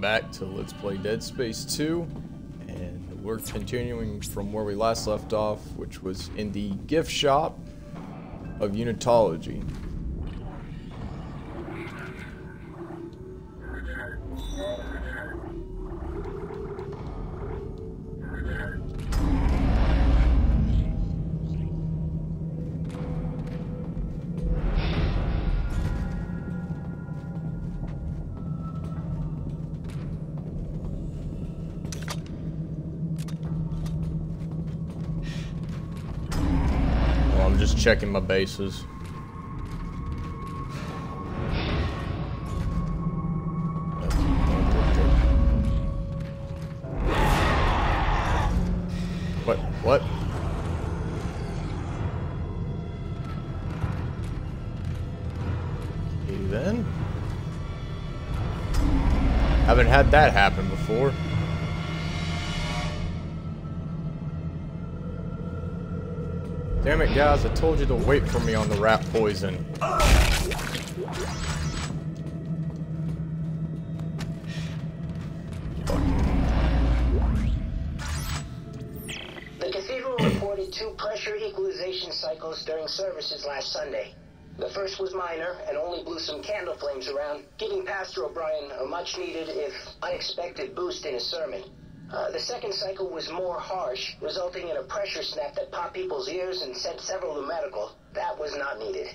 back to Let's Play Dead Space 2 and we're continuing from where we last left off which was in the gift shop of Unitology. Checking my bases. What? What? Okay, then. Haven't had that happen guys, I told you to wait for me on the rat poison. The cathedral reported two pressure equalization cycles during services last Sunday. The first was minor and only blew some candle flames around, giving Pastor O'Brien a much needed, if unexpected, boost in his sermon. Uh, the second cycle was more harsh, resulting in a pressure snap that popped people's ears and sent several to medical. That was not needed.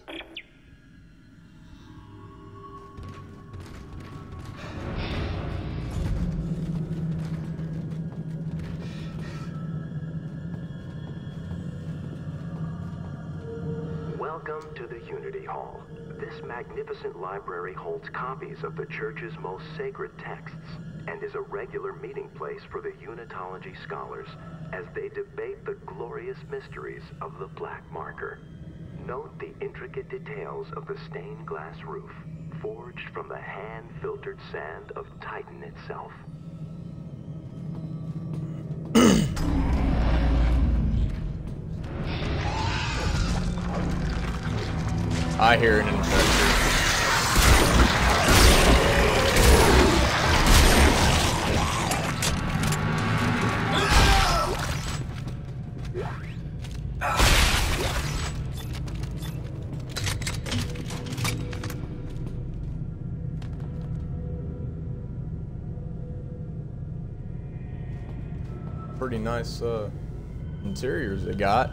Welcome to the Unity Hall. This magnificent library holds copies of the Church's most sacred texts and is a regular meeting place for the Unitology scholars as they debate the glorious mysteries of the Black Marker. Note the intricate details of the stained glass roof, forged from the hand-filtered sand of Titan itself. I hear an nice uh, interiors they got.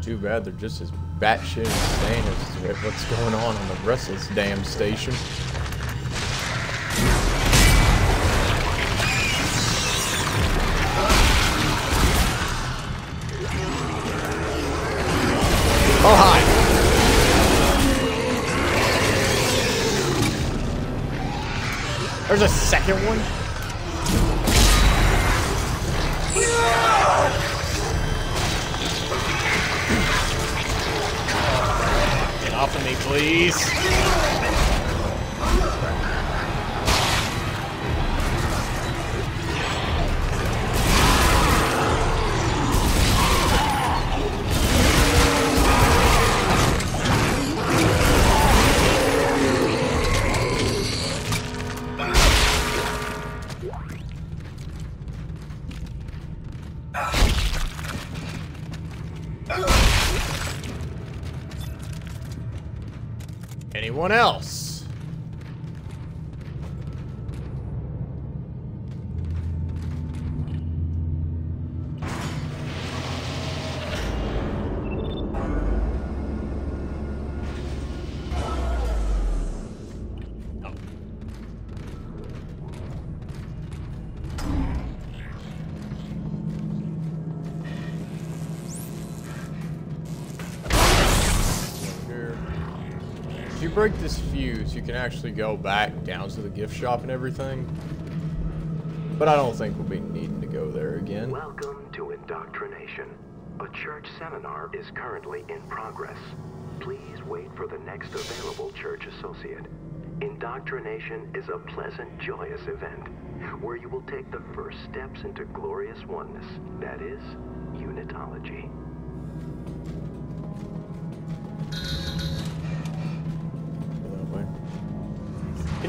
Too bad they're just as batshit insane as what's going on on the rest of this damn station. Oh, hi. There's a second one? Of me, please. You can actually go back down to the gift shop and everything. But I don't think we'll be needing to go there again. Welcome to Indoctrination. A church seminar is currently in progress. Please wait for the next available church associate. Indoctrination is a pleasant, joyous event where you will take the first steps into glorious oneness. That is, unitology.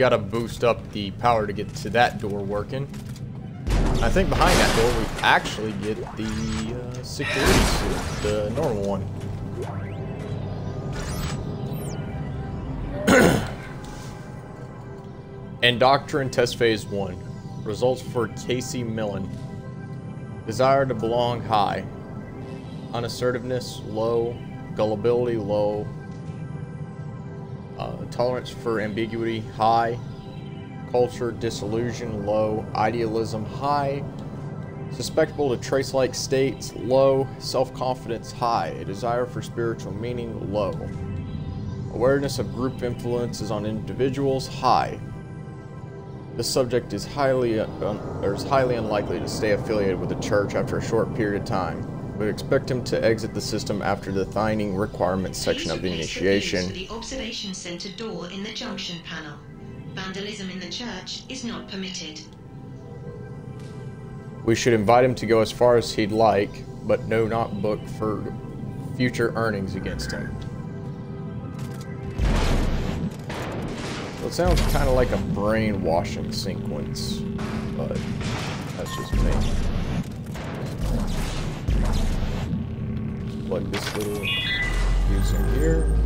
We gotta boost up the power to get to that door working. I think behind that door we actually get the uh, security suit, the normal one. and Doctrine Test Phase 1. Results for Casey Millen. Desire to belong high. Unassertiveness low. Gullibility low. Tolerance for ambiguity high. Culture disillusion low. Idealism high. Susceptible to trace like states low. Self confidence high. A desire for spiritual meaning low. Awareness of group influences on individuals high. The subject is highly un- or is highly unlikely to stay affiliated with the church after a short period of time. We expect him to exit the system after the thightening requirements section of the Please replace the initiation. the observation center door in the junction panel. Vandalism in the church is not permitted. We should invite him to go as far as he'd like, but no not book for future earnings against him. Well, it sounds kind of like a brainwashing sequence, but that's just me. Plug this little fuse in here.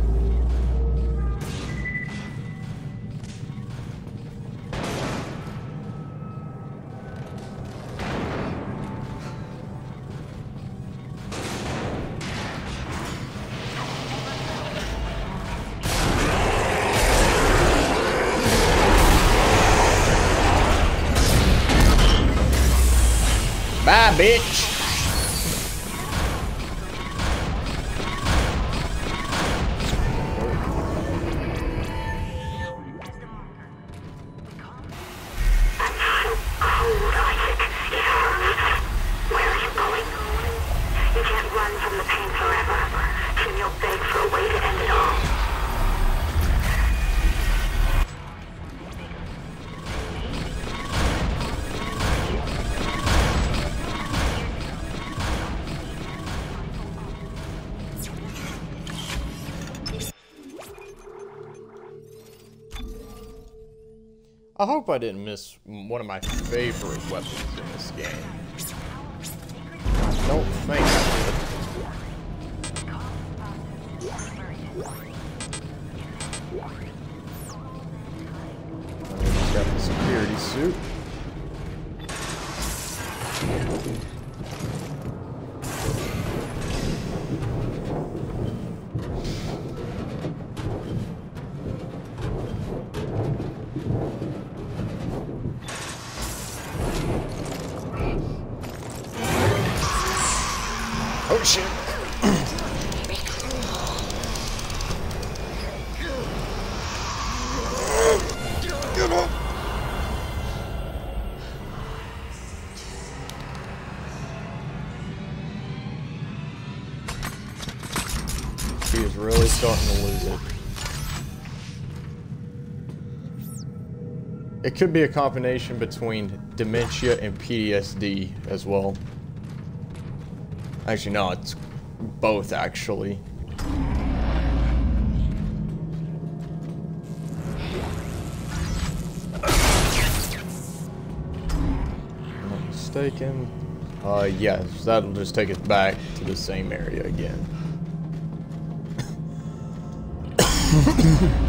Hope I didn't miss one of my favorite weapons in this game. Don't think I did. Just got the security suit. It could be a combination between dementia and PTSD as well. Actually, no, it's both actually. Not mistaken. Uh, yes, that'll just take us back to the same area again.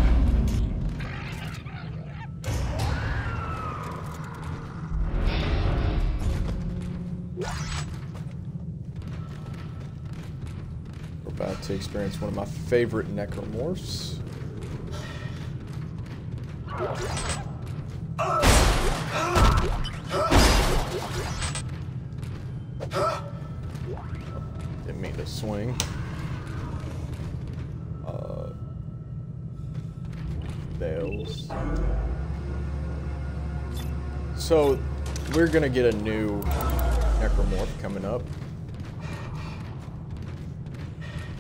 experience one of my favorite necromorphs. Didn't mean to swing. Uh, Bales. So, we're gonna get a new necromorph coming up.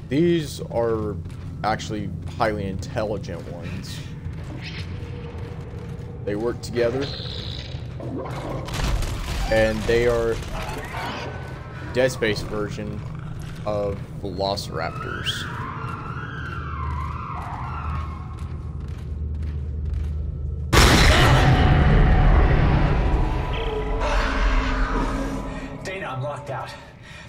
These are actually highly intelligent ones. They work together. And they are Dead Space version of Velociraptors. Daina, I'm locked out.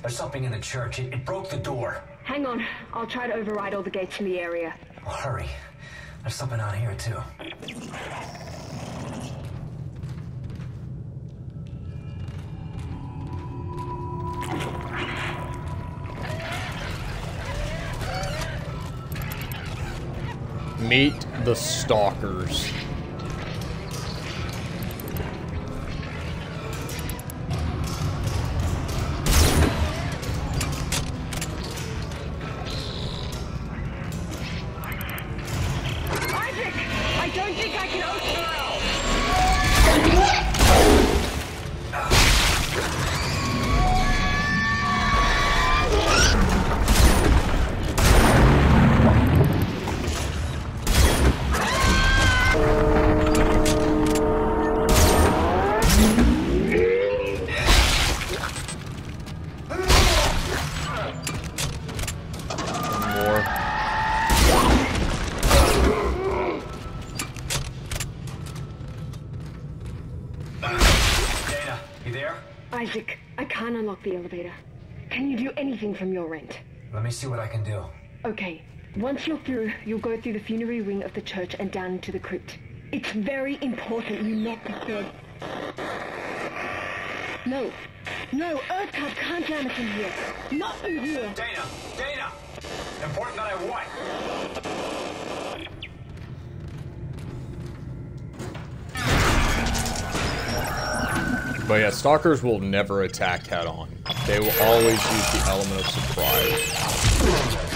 There's something in the church. It, it broke the door. Hang on. I'll try to override all the gates in the area. Well, hurry. There's something out here, too. Meet the Stalkers. Anything from your end? Let me see what I can do. Okay. Once you're through, you'll go through the funerary wing of the church and down into the crypt. It's very important you not disturb. No. No, EarthGov can't us in here. Not in here. Daina! Daina! Important that I what? But yeah, stalkers will never attack head on. They will always use the element of surprise.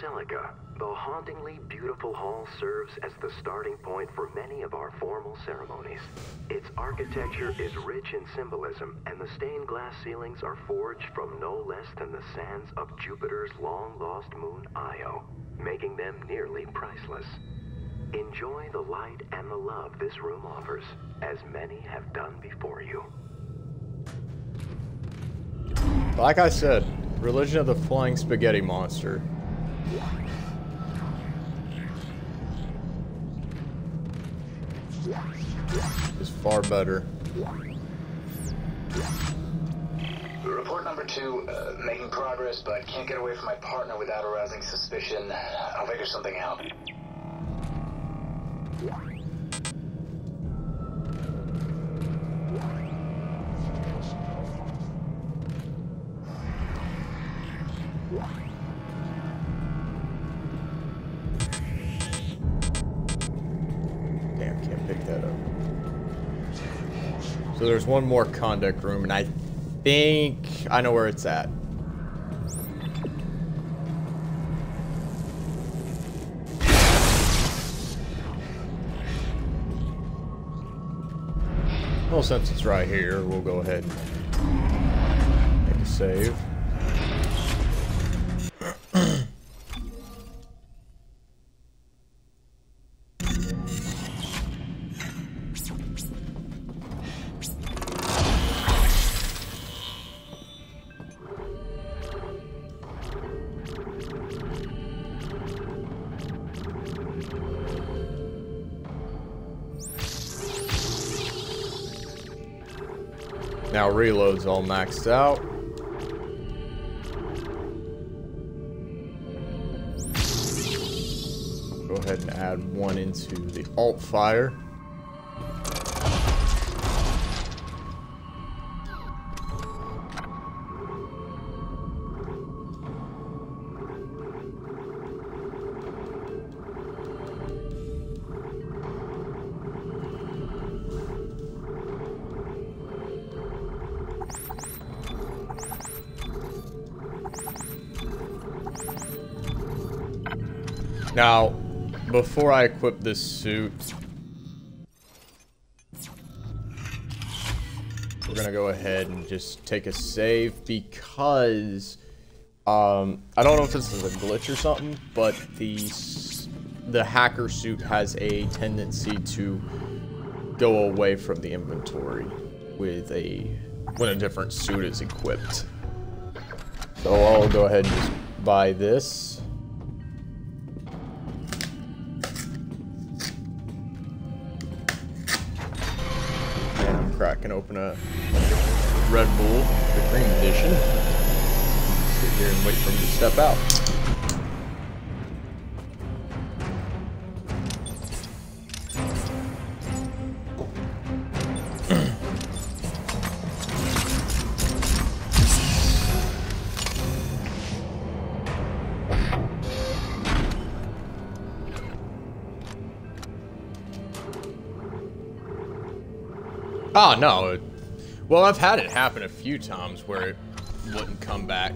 Basilica. The hauntingly beautiful hall serves as the starting point for many of our formal ceremonies. Its architecture is rich in symbolism, and the stained glass ceilings are forged from no less than the sands of Jupiter's long-lost moon Io, making them nearly priceless. Enjoy the light and the love this room offers, as many have done before you. Like I said, Religion of the Flying Spaghetti Monster. Is far better. Report number two, uh, making progress, but can't get away from my partner without arousing suspicion. I'll figure something out. One more conduct room, and I think I know where it's at. Well, since it's right here, we'll go ahead and make a save. Now reload's all maxed out. Go ahead and add one into the alt fire. Now, before I equip this suit, we're gonna go ahead and just take a save because um, I don't know if this is a glitch or something, but the the hacker suit has a tendency to go away from the inventory with a when a different suit is equipped. So I'll go ahead and just buy this. Open a Red Bull, the green edition. Sit here and wait for him to step out. Oh, no. Well, I've had it happen a few times where it wouldn't come back.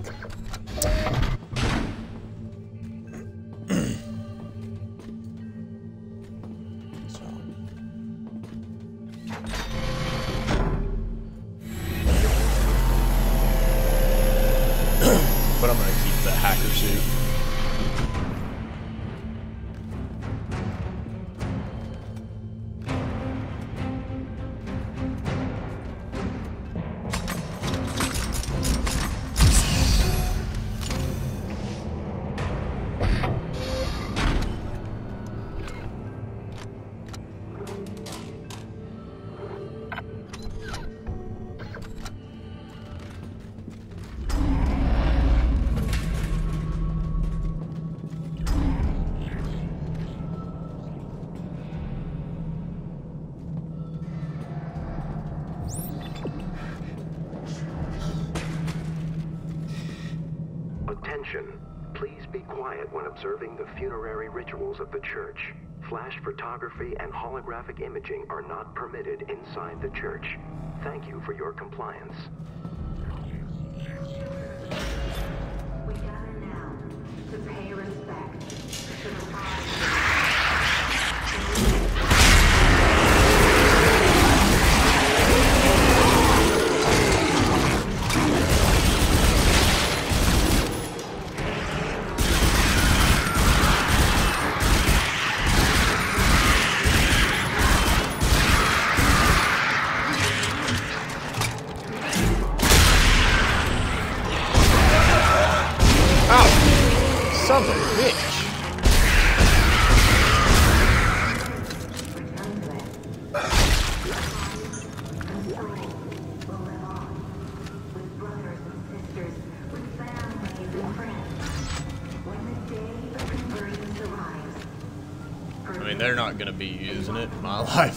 Are not permitted inside the church. Thank you for your compliance.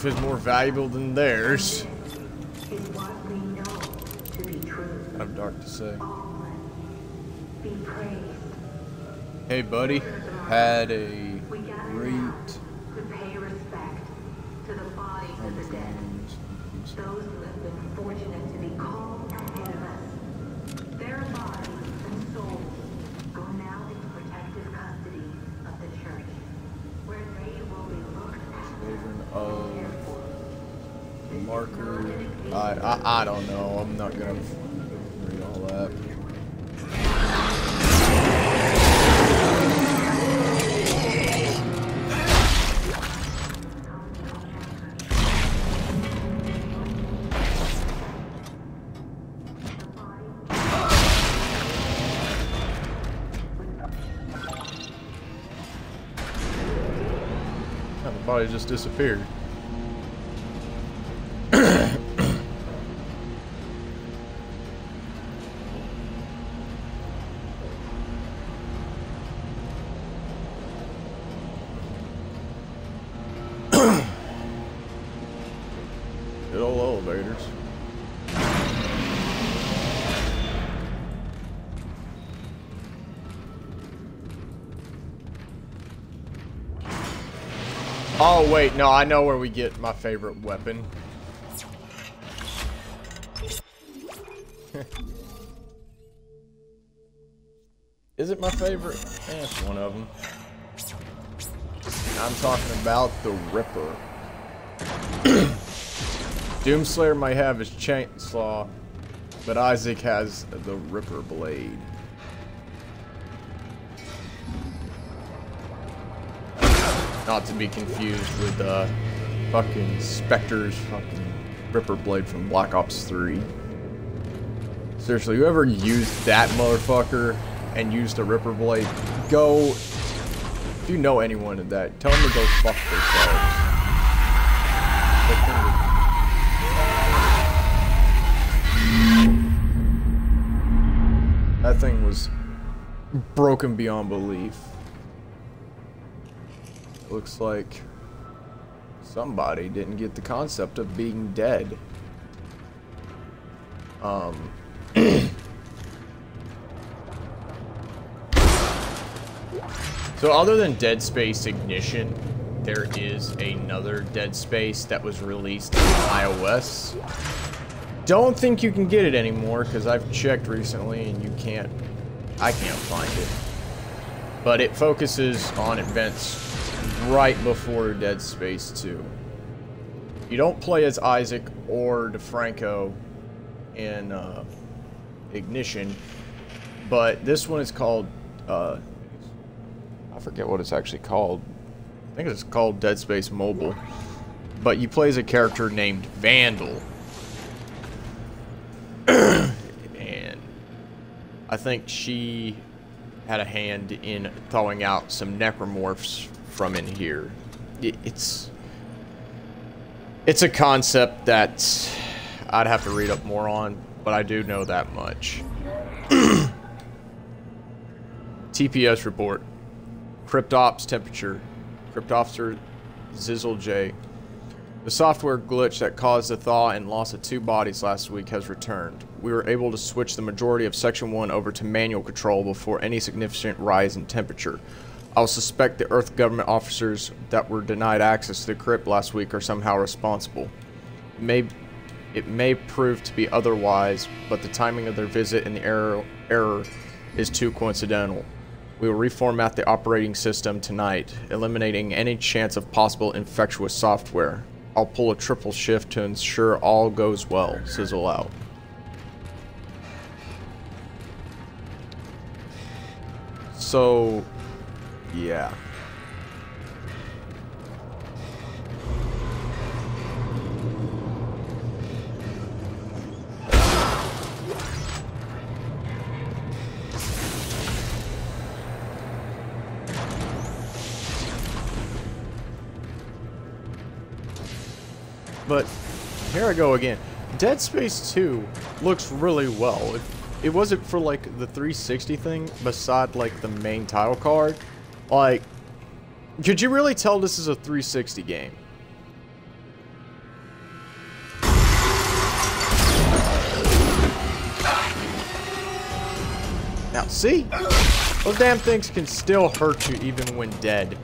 Is more valuable than theirs. is what we know to be true. I have dark to say. Hey, buddy. Had a great. Those who have been fortunate I, don't know. I'm not gonna read all that. The body just disappeared. Oh, wait, no, I know where we get my favorite weapon. Is it my favorite? Eh, it's one of them. I'm talking about the Ripper. Doomslayer might have his chainsaw, but Isaac has the Ripper blade. Not to be confused with uh, fucking Spectre's fucking Ripper blade from Black Ops 3. Seriously, whoever used that motherfucker and used a Ripper blade, go. If you know anyone of that, tell them to go fuck themselves. That thing was broken beyond belief. Looks like somebody didn't get the concept of being dead. Um. so other than Dead Space Ignition, there is another Dead Space that was released on iOS. Don't think you can get it anymore because I've checked recently and you can't. I can't find it. But it focuses on events right before Dead Space 2. You don't play as Isaac or DeFranco in uh, Ignition, but this one is called, uh, I forget what it's actually called. I think it's called Dead Space Mobile. But you play as a character named Vandal. and I think she had a hand in thawing out some necromorphs from in here. It's it's a concept that I'd have to read up more on, but I do know that much. TPS report. Cryptops temperature. Cryptofficer Zizzle J. The software glitch that caused the thaw and loss of two bodies last week has returned. We were able to switch the majority of Section 1 over to manual control before any significant rise in temperature. I'll suspect the Earth government officers that were denied access to the crypt last week are somehow responsible. It may, it may prove to be otherwise, but the timing of their visit and the error, error is too coincidental. We will reformat the operating system tonight, eliminating any chance of possible infectious software. I'll pull a triple shift to ensure all goes well. Sizzle out. So, yeah. But here I go again. Dead Space 2 looks really well. If it wasn't for like the 360 thing, beside like the main title card, like, could you really tell this is a 360 game? Now, see? Those damn things can still hurt you even when dead.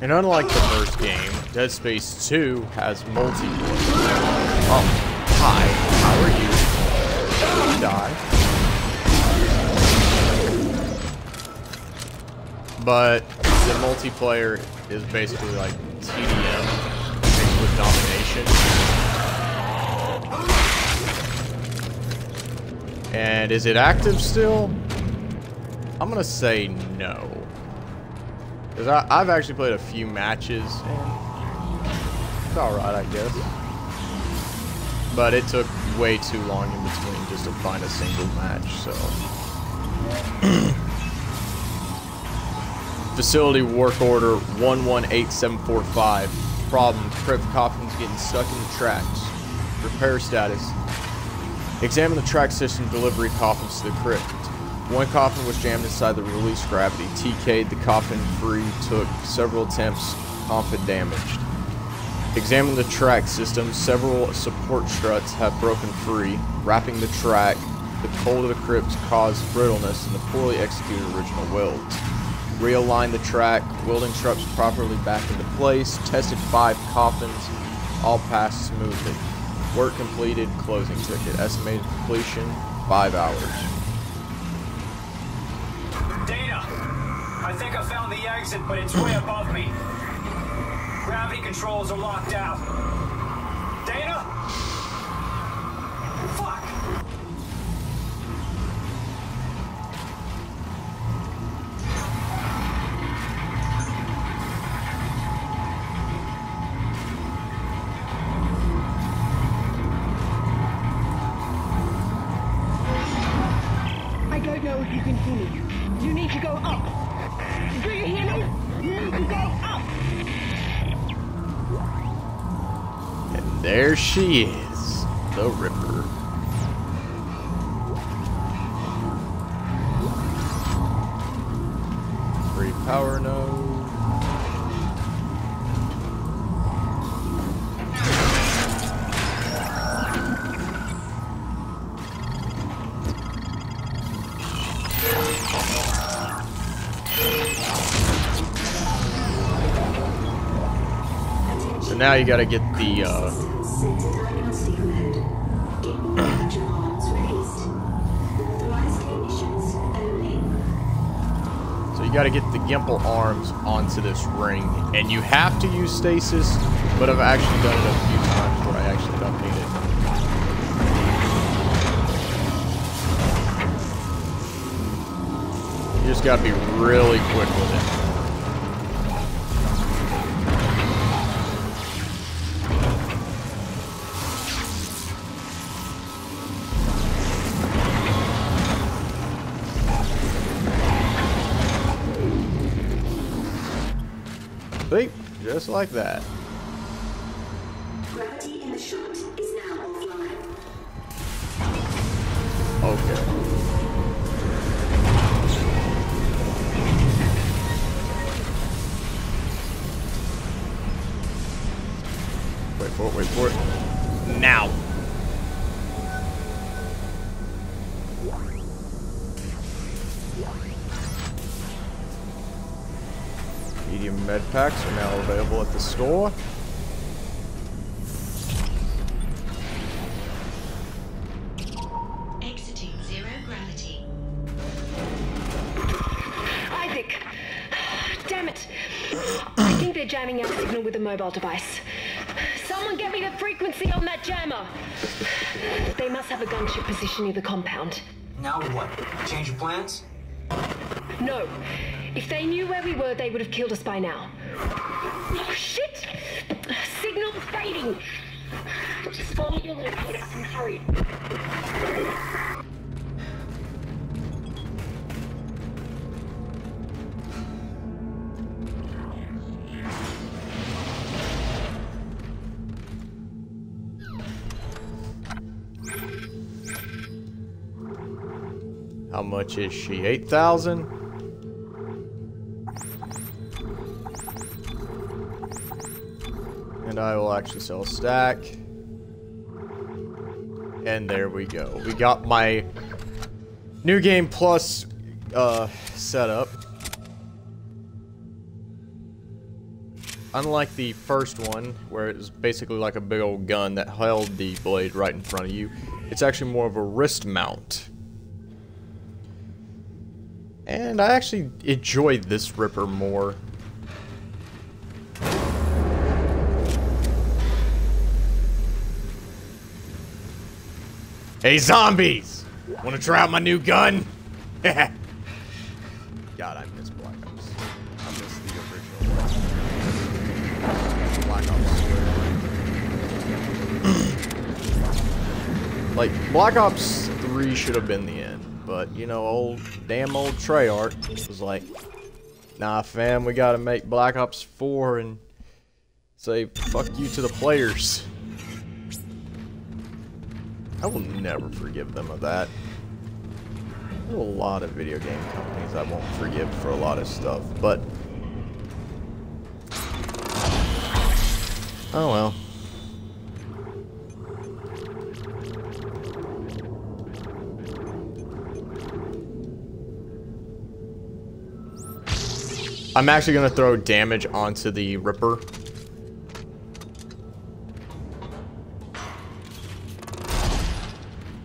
And unlike the first game, Dead Space 2 has multiplayer. Oh, hi. How are you? Die. But the multiplayer is basically like TDM with domination. And is it active still? I'm gonna say no. Because I've actually played a few matches, and it's alright, I guess. But it took way too long in between just to find a single match, so... Facility work order 118745. Problem, crypt coffin's getting stuck in the tracks. Repair status. Examine the track system delivery coffins to the crypt. One coffin was jammed inside the release gravity. TK'd the coffin free, took several attempts, coffin damaged. Examine the track system. Several support struts have broken free. Wrapping the track, the cold of the crypt caused brittleness in the poorly executed original welds. Realign the track, welding struts properly back into place. Tested five coffins, all passed smoothly. Work completed, closing ticket. Estimated completion, five hours. I think I found the exit, but it's way above me. Gravity controls are locked out. She is, the Ripper. Free power node. So now you gotta get the, uh, Gimbal arms onto this ring, and you have to use stasis, but I've actually done it a few times where I actually don't need it. You just gotta be really quick with it. Just like that. Gravity in the shot is now offline. Okay. Wait for it, wait for it. Now. Packs are now available at the store. Exiting zero gravity. Isaac! Damn it! I think they're jamming our signal with a mobile device. Someone get me the frequency on that jammer! They must have a gunship position near the compound. Now what? Change your plans? No. If they knew where we were, they would have killed us by now. Fading! Just follow your and hurry. How much is she? 8,000? And I will actually sell stack. And there we go. We got my new game plus uh, setup. unlike the first one, where it was basically like a big old gun that held the blade right in front of you, it's actually more of a wrist mount. And I actually enjoy this Ripper more. Hey zombies! Wanna try out my new gun? God, I miss Black Ops. I miss the original Black Ops. like, Black Ops 3 should have been the end, but, you know, old, damn old Treyarch was like, nah, fam, we gotta make Black Ops 4 and say, fuck you to the players. I will never forgive them of that. There's a lot of video game companies I won't forgive for a lot of stuff, but... Oh well. I'm actually going to throw damage onto the Ripper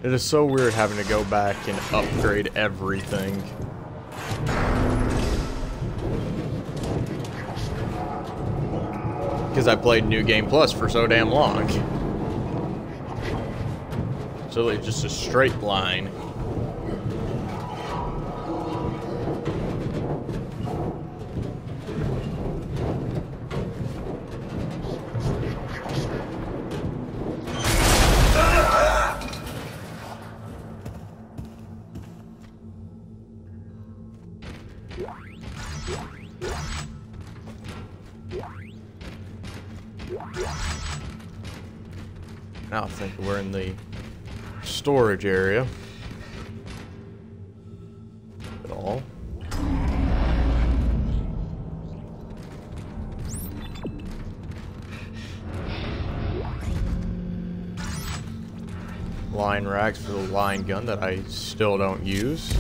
It is so weird having to go back and upgrade everything. Because I played New Game Plus for so damn long. So it's just a straight line. In the storage area. At all. Line racks for the line gun that I still don't use.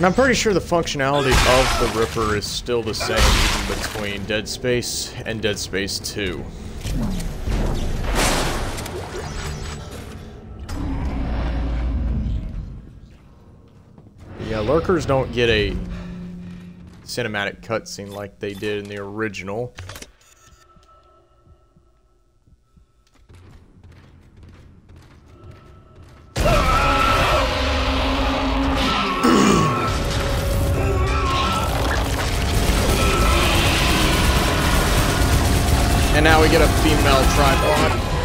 And I'm pretty sure the functionality of the Ripper is still the same even between Dead Space and Dead Space 2. Yeah, lurkers don't get a cinematic cutscene like they did in the original. Get a female tripod.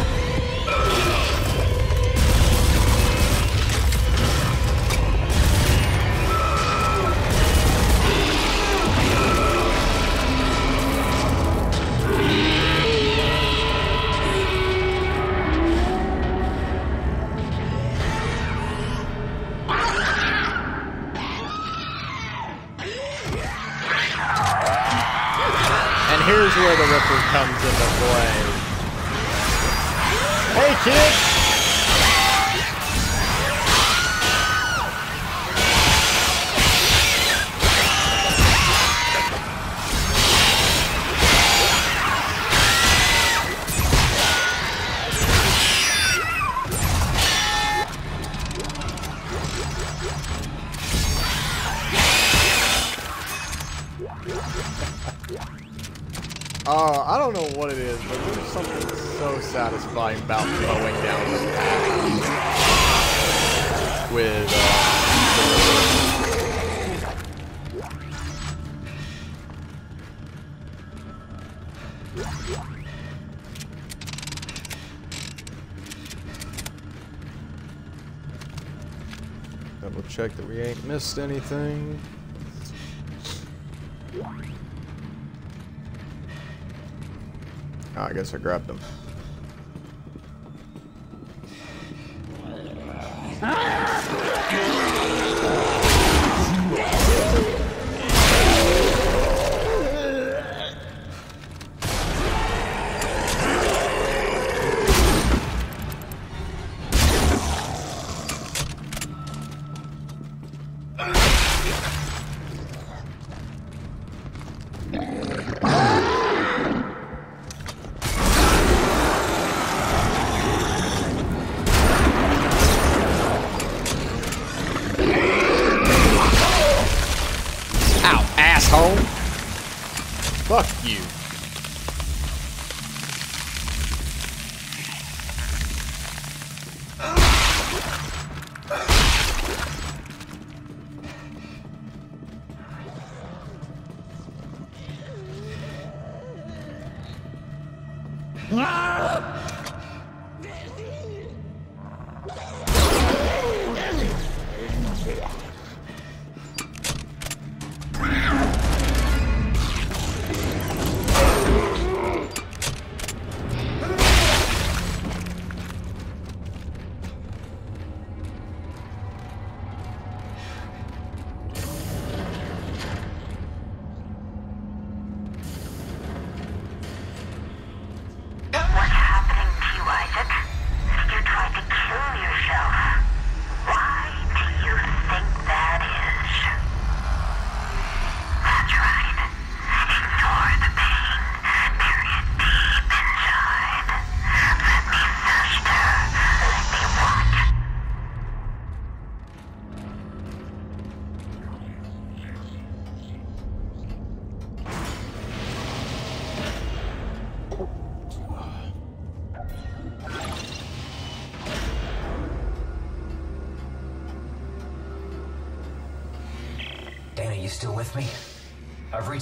missed anything? Oh, I guess I grabbed them. Ah!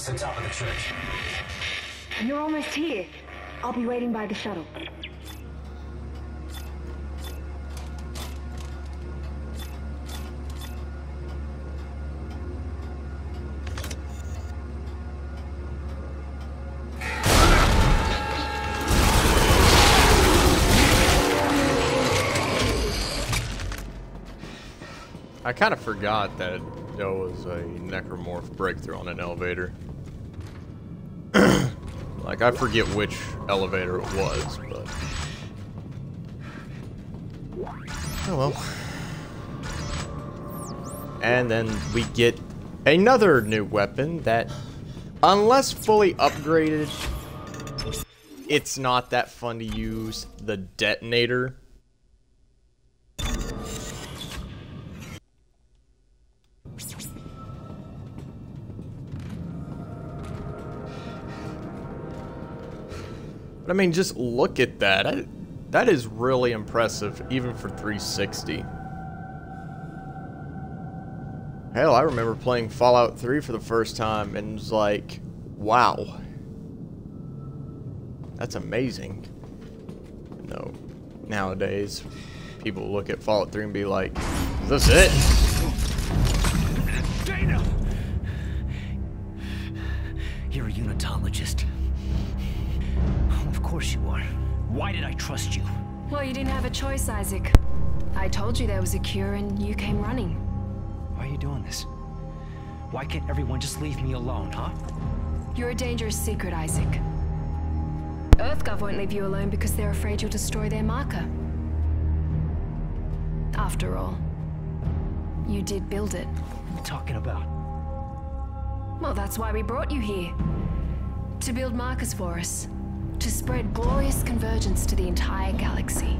I've the top of the church. You're almost here. I'll be waiting by the shuttle. I kind of forgot that there was a necromorph breakthrough on an elevator. Like, I forget which elevator it was, but... Oh well. And then we get another new weapon that, unless fully upgraded, it's not that fun to use. The detonator. But I mean, just look at that. I, that is really impressive, even for 360. Hell, I remember playing Fallout 3 for the first time and was like, wow. That's amazing. No, nowadays, people look at Fallout 3 and be like, is this it? Daina! You're a unitologist. Of course you are. Why did I trust you? Well, you didn't have a choice, Isaac. I told you there was a cure and you came running. Why are you doing this? Why can't everyone just leave me alone, huh? You're a dangerous secret, Isaac. EarthGov won't leave you alone because they're afraid you'll destroy their marker. After all, you did build it. What are you talking about? Well, that's why we brought you here. To build markers for us. To spread glorious convergence to the entire galaxy.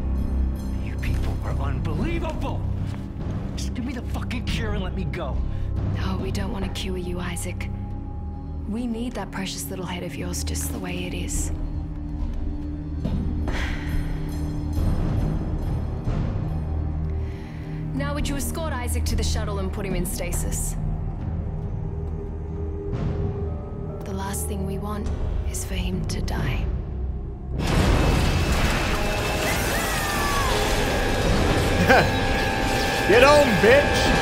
You people are unbelievable! Just give me the fucking cure and let me go. No, we don't want to cure you, Isaac. We need that precious little head of yours just the way it is. Now, would you escort Isaac to the shuttle and put him in stasis? The last thing we want is for him to die. Get on, bitch!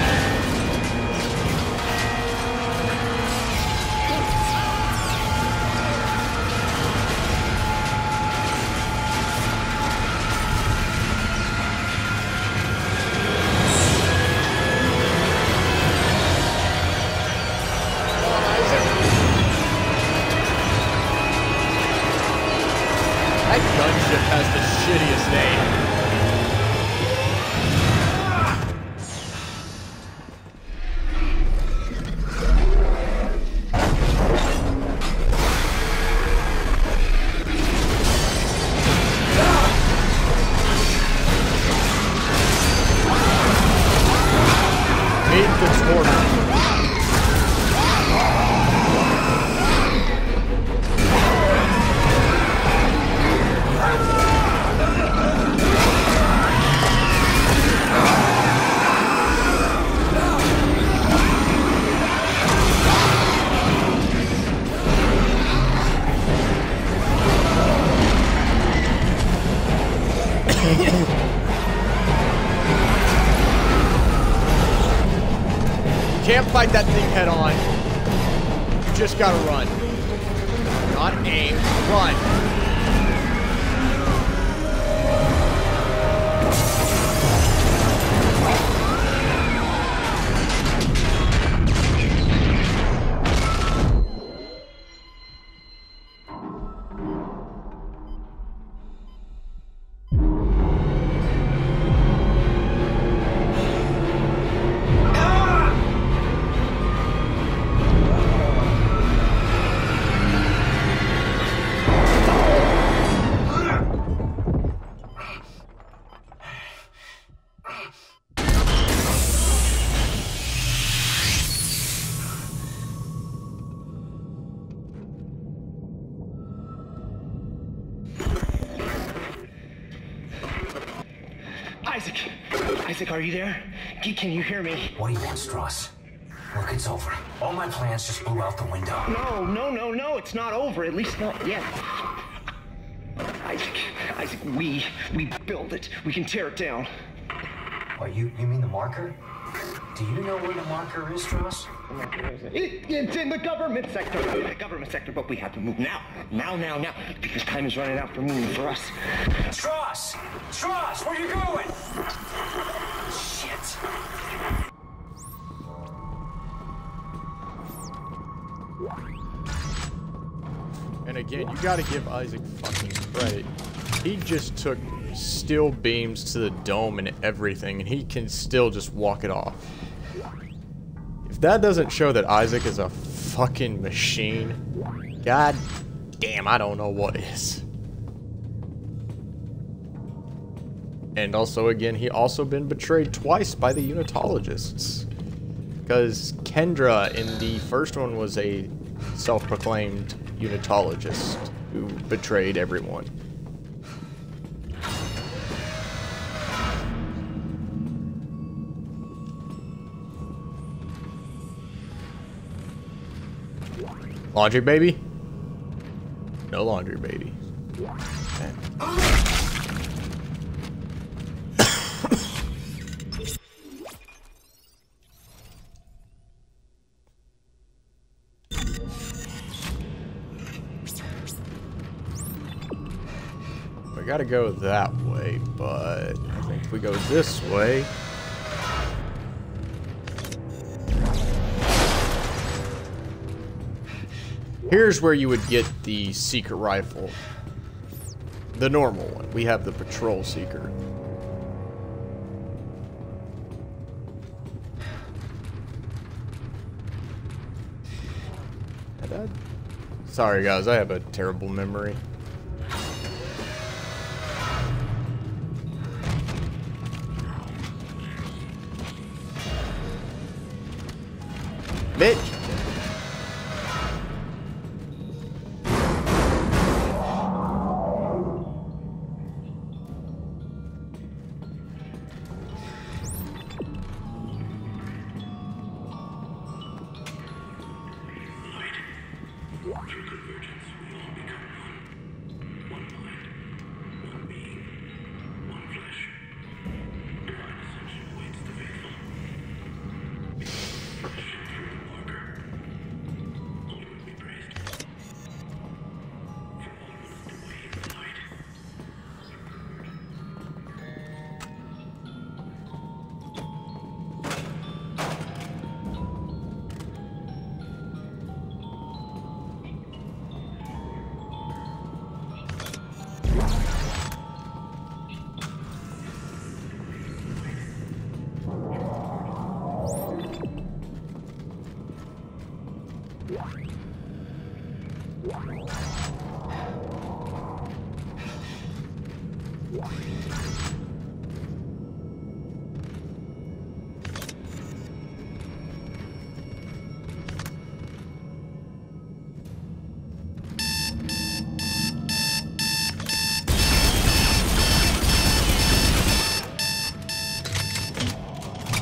Isaac, are you there? Can you hear me? What do you want, Stross? Look, it's over. All my plans just blew out the window. No, no, no, no, it's not over. At least not yet. Isaac, Isaac, we, we build it. We can tear it down. What, you, you mean the marker? Do you know where the marker is, Stross? It, it's in the government sector. The government sector, but we have to move now. Now, now, now. Because time is running out for me and for us. Stross! Stross, where are you going? Again, you gotta give Isaac fucking credit. He just took steel beams to the dome and everything, and he can still just walk it off. If that doesn't show that Isaac is a fucking machine, god damn, I don't know what is. And also, again, he also been betrayed twice by the Unitologists. Because Kendra in the first one was a self-proclaimed Unitologist who betrayed everyone. Laundry baby? No laundry baby. Okay. Gotta go that way, but I think if we go this way... Here's where you would get the secret rifle. The normal one. We have the patrol seeker. Sorry guys, I have a terrible memory.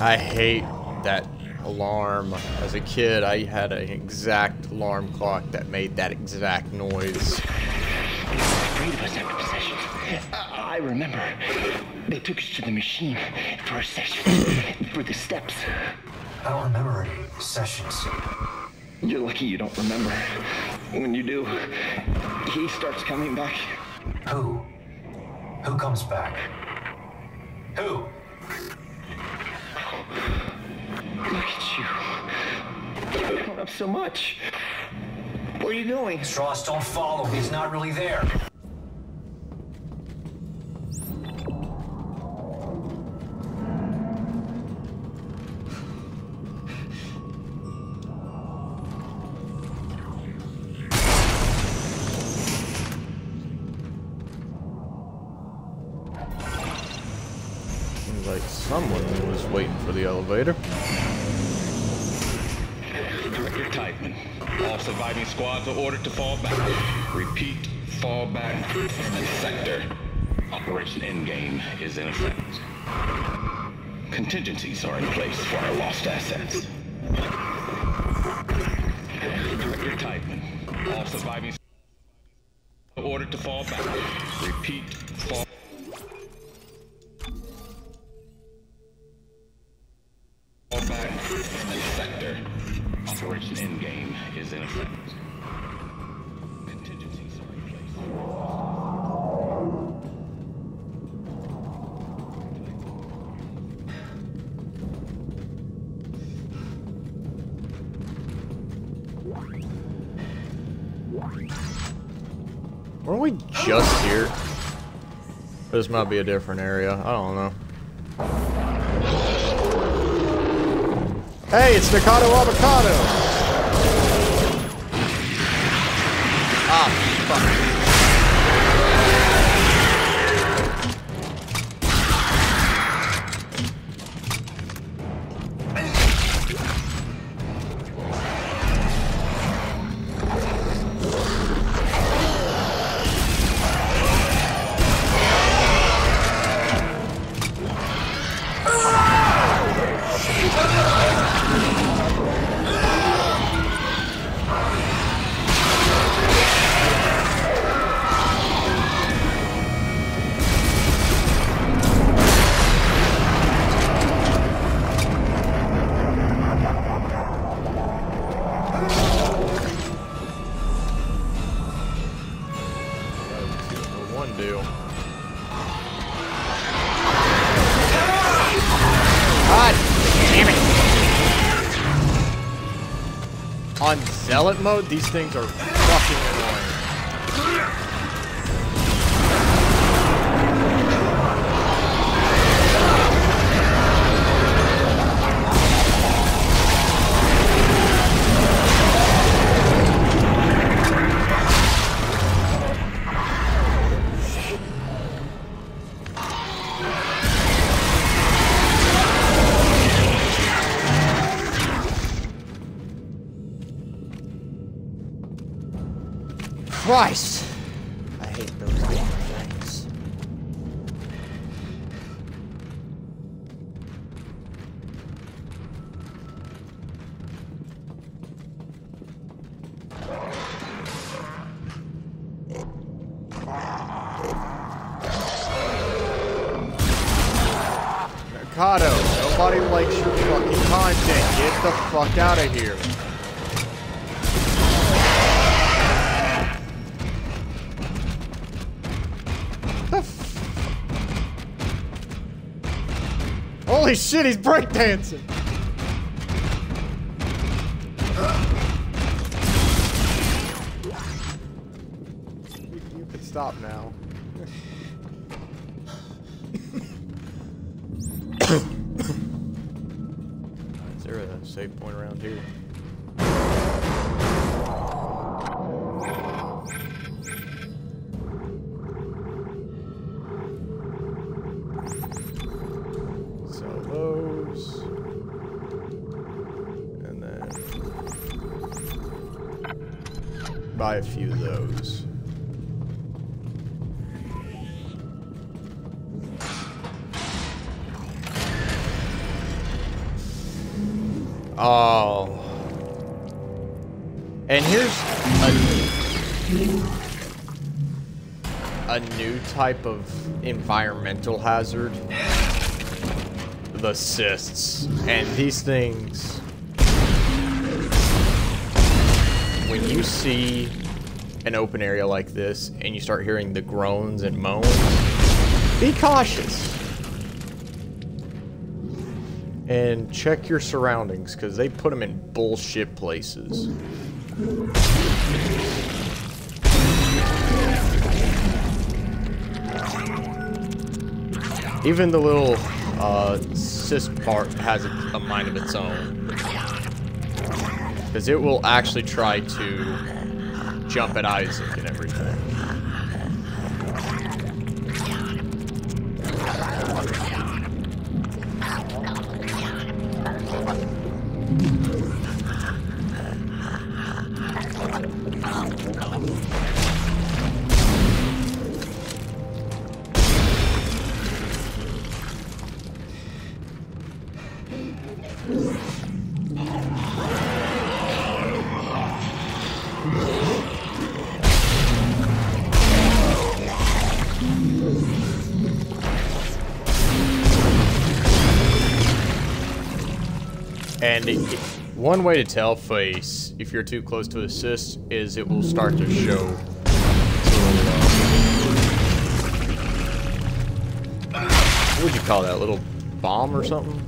I hate that alarm. As a kid, I had an exact alarm clock that made that exact noise. Afraid of us after sessions. I remember. They took us to the machine for a session. for the steps. I don't remember any sessions. You're lucky you don't remember. When you do, he starts coming back. Who? Who comes back? Who? So much. Where are you going? Stross, don't follow. He's not really there. Seems like someone was waiting for the elevator. Director Tiedemann. Surviving squads are ordered to fall back. Repeat, fall back in the sector. Operation Endgame is in effect. Contingencies are in place for our lost assets. Director Tiedemann. All surviving squads are ordered to fall back. Repeat, fall Fall might be a different area. I don't know. Hey, it's Nikado Avocado! Ah, fuck. Zealot mode, these things are shit, he's breakdancing! You, you can stop now. Is there a save point around here? Buy a few of those. Oh. And here's a, a new type of environmental hazard. The cysts. And these things... you see an open area like this and you start hearing the groans and moans, be cautious. And check your surroundings, because they put them in bullshit places. Even the little uh, cyst part has a, a mind of its own. Because it will actually try to jump at Isaac And it, it- one way to tell face if you're too close to assist is it will start to show. What would you call that? Little bomb or something?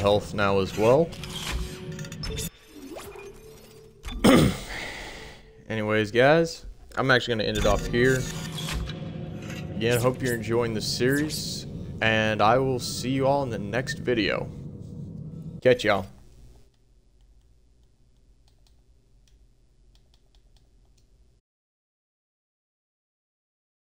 Health now as well. Anyways, guys, I'm actually going to end it off here. Again, hope you're enjoying the series, and I will see you all in the next video. Catch y'all.